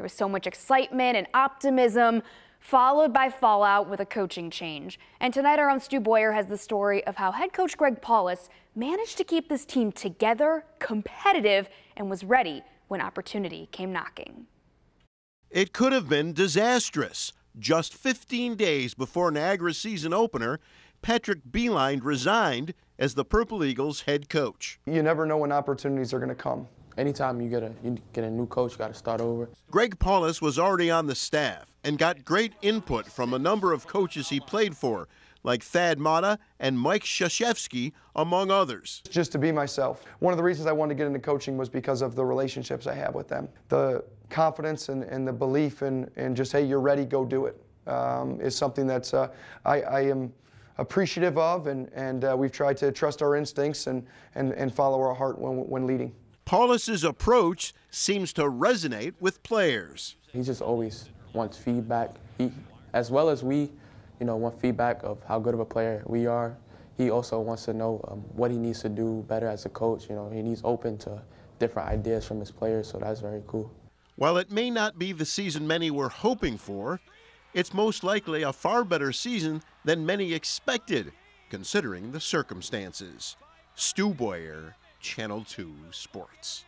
There was so much excitement and optimism, followed by fallout with a coaching change. And tonight, our own Stu Boyar has the story of how head coach Greg Paulus managed to keep this team together, competitive, and was ready when opportunity came knocking. It could have been disastrous. Just 15 days before Niagara's season opener, Patrick Beilein resigned as the Purple Eagles head coach. You never know when opportunities are going to come. Anytime you get a you get a new coach, you got to start over. Greg Paulus was already on the staff and got great input from a number of coaches he played for, like Thad Matta and Mike Krzyzewski, among others. Just to be myself. One of the reasons I wanted to get into coaching was because of the relationships I have with them. The confidence and, and the belief and, in just, hey, you're ready, go do it, um, is something that's uh, I, I am appreciative of, and, and uh, we've tried to trust our instincts and, and, and follow our heart when, when leading. Paulus's approach seems to resonate with players. He just always wants feedback. He, as well as we, you know, want feedback of how good of a player we are. He also wants to know um, what he needs to do better as a coach. You know, he's open to different ideas from his players, so that's very cool. While it may not be the season many were hoping for, it's most likely a far better season than many expected, considering the circumstances. Stu Boyar, Channel 2 Sports.